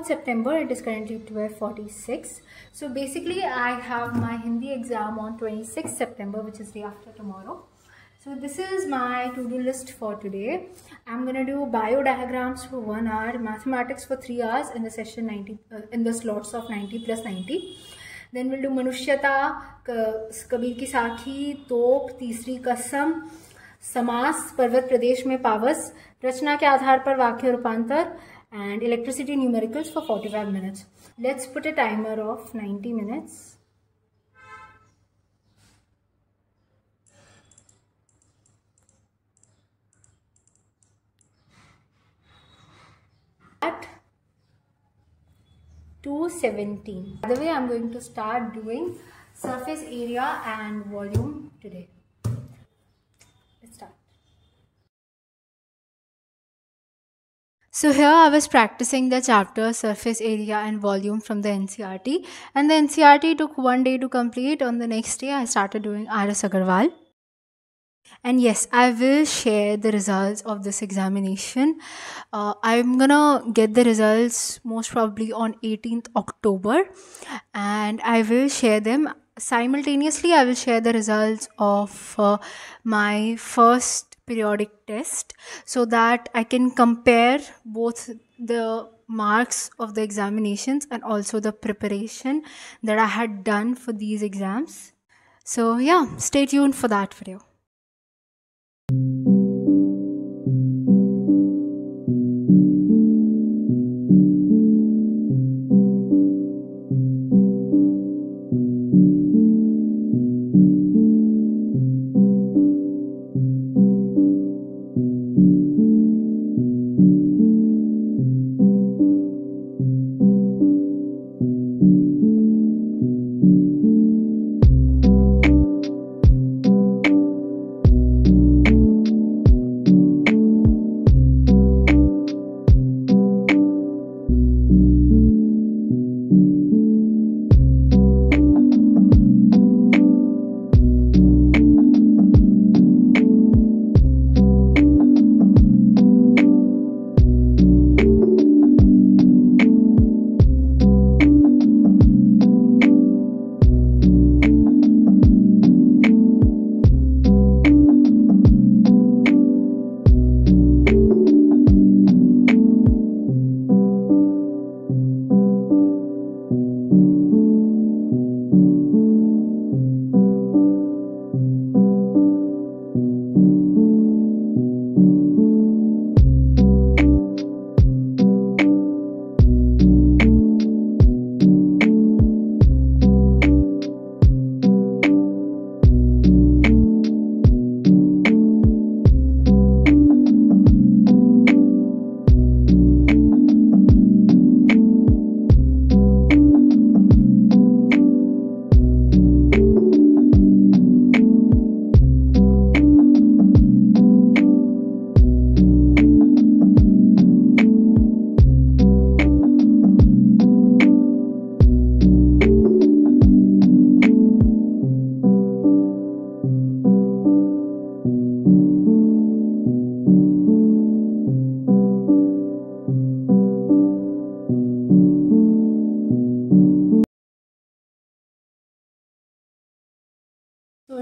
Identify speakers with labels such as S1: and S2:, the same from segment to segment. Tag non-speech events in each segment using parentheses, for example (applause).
S1: 24th September. It is currently 12:46. So basically, I have my Hindi exam on 26th September, which is day after tomorrow. So this is my to-do list for today. I'm gonna do bio diagrams for one hour, mathematics for three hours in the session 90 uh, in the slots of 90 plus 90. Then we'll do क- कबीर की साखी तोप तीसरी कसम समास पर्वत प्रदेश में पावस रचना के आधार पर वाक्य रूपांतर and electricity numericals for 45 minutes. Let's put a timer of 90 minutes. At 217. By the way, I'm going to start doing surface area and volume today. Let's start. So here I was practicing the chapter surface area and volume from the NCERT and the NCERT took one day to complete. On the next day I started doing RS Agarwal. And yes, I will share the results of this examination. Uh, I'm gonna get the results most probably on 18th October and I will share them simultaneously. I will share the results of uh, my first periodic test so that I can compare both the marks of the examinations and also the preparation that I had done for these exams. So, yeah, stay tuned for that video.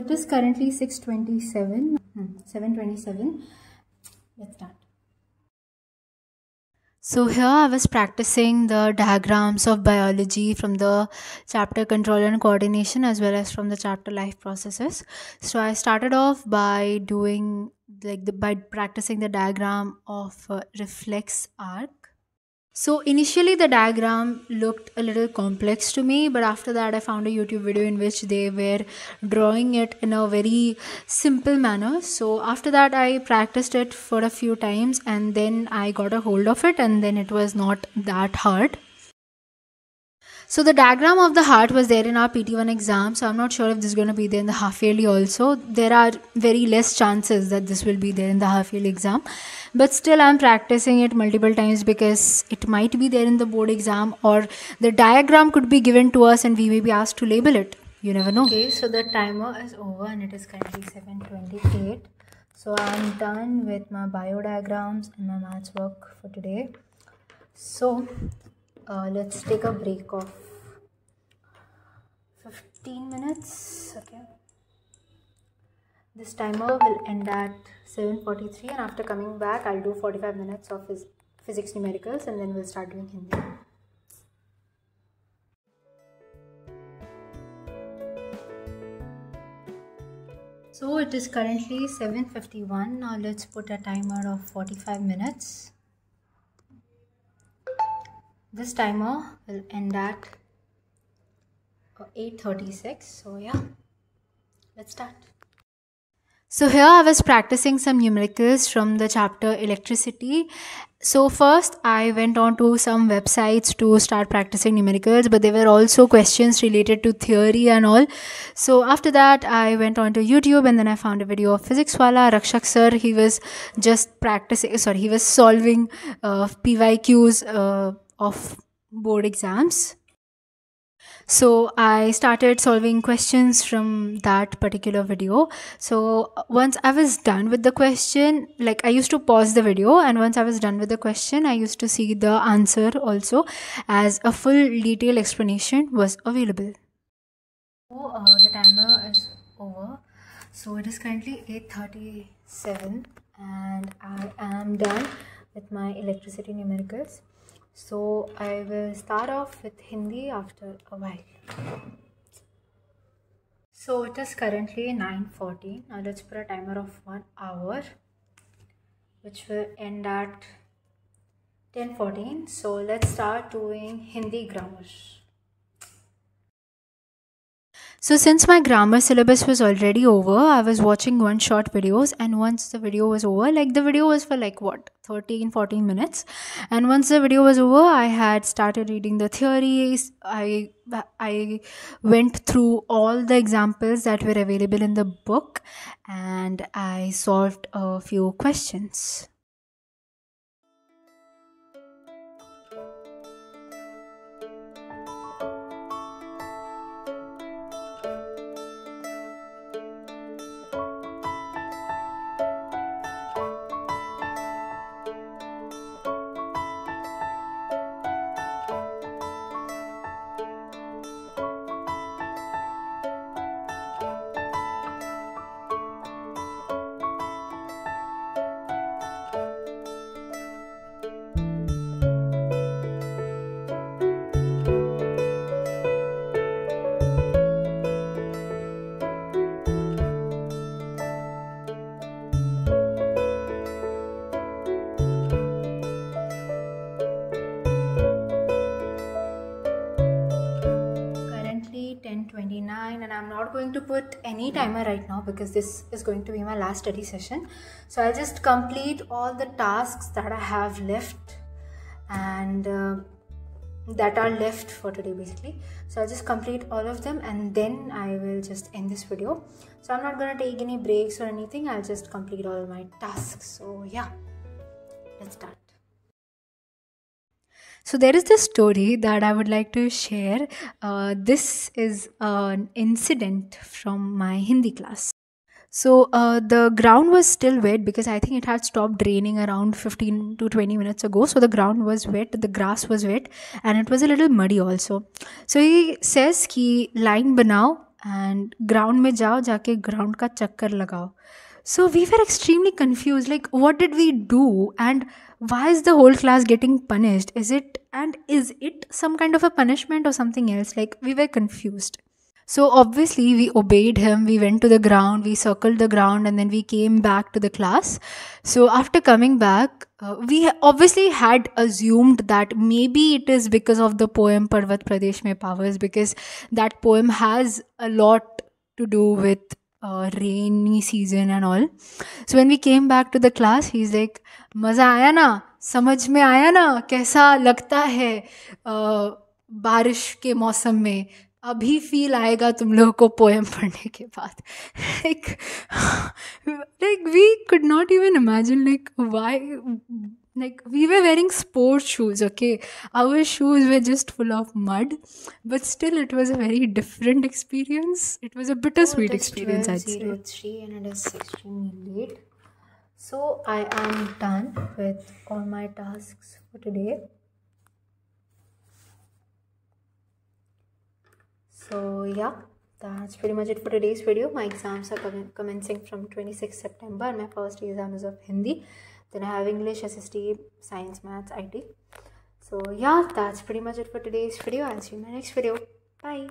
S1: It is currently 627, hmm, 727. Let's start. So here I was practicing the diagrams of biology from the chapter control and coordination as well as from the chapter life processes. So I started off by doing like the by practicing the diagram of uh, reflex arc. So initially the diagram looked a little complex to me, but after that I found a YouTube video in which they were drawing it in a very simple manner. So after that I practiced it for a few times and then I got a hold of it and then it was not that hard. So the diagram of the heart was there in our PT1 exam. So I'm not sure if this is going to be there in the half yearly also. There are very less chances that this will be there in the half yearly exam. But still I'm practicing it multiple times because it might be there in the board exam or the diagram could be given to us and we may be asked to label it. You never know. Okay, so the timer is over and it is currently 7.28. So I'm done with my bio diagrams and my maths work for today. So uh, let's take a break of 15 minutes. Okay. This timer will end at 7.43 and after coming back I'll do 45 minutes of phys physics numericals and then we'll start doing Hindi. So it is currently 7.51. Now let's put a timer of 45 minutes. This timer will end at 8.36. So yeah, let's start. So here I was practicing some numericals from the chapter electricity. So first I went on to some websites to start practicing numericals, but there were also questions related to theory and all. So after that I went on to YouTube and then I found a video of Physics Wallah Rakshak sir. He was just practicing, sorry, he was solving uh, PYQs uh, of board exams. So i started solving questions from that particular video. So once i was done with the question like i used to pause the video and once i was done with the question i used to see the answer also as a full detailed explanation was available. So uh, the timer is over. So it is currently 8:37 and i am done with my electricity numericals so I will start off with Hindi after a while. So it is currently 9.40. Now let's put a timer of 1 hour which will end at 10.14. So let's start doing Hindi grammar. So since my grammar syllabus was already over, I was watching one short videos and once the video was over, like the video was for like what 13 14 minutes and once the video was over, I had started reading the theories. I I went through all the examples that were available in the book and I solved a few questions. Currently 10:29 and I'm not going to put any timer right now because this is going to be my last study session. So I'll just complete all the tasks that I have left and uh, that are left for today basically. So I'll just complete all of them and then I will just end this video. So I'm not gonna take any breaks or anything. I'll just complete all my tasks. So yeah let's start so there is this story that I would like to share. Uh, this is an incident from my Hindi class. So uh, the ground was still wet because I think it had stopped raining around 15 to 20 minutes ago. So the ground was wet, the grass was wet, and it was a little muddy also. So he says कि line बनाओ and ground में जाओ जाके ground का चक्कर लगाओ. So we were extremely confused. Like, what did we do? And why is the whole class getting punished? Is it, and is it some kind of a punishment or something else? Like, we were confused. So obviously we obeyed him. We went to the ground, we circled the ground, and then we came back to the class. So after coming back, uh, we obviously had assumed that maybe it is because of the poem Parvat Pradesh Mein Pavas, because that poem has a lot to do with uh, rainy season and all. So when we came back to the class, he's like, मज़ा आया ना? समझ में आया ना? कैसा लगता है uh, बारिश के मौसम में? अभी फील आएगा तुम लोगों को पोएम (laughs) पढ़ने के बाद. Like like we could not even imagine like why like we were wearing sport shoes okay? Our shoes were just full of mud but still it was a very different experience. It was a bittersweet
S2: oh,
S1: experience 12, i'd zero, say
S2: 03 and it is extremely late. So i am done with all my tasks for today.
S1: So yeah that's pretty much it for today's video. My exams are com commencing from 26 september and my first exam is of hindi. Then I have English, SST, Science, Maths, IT. So yeah, that's pretty much it for today's video. I'll see you in my next video. Bye.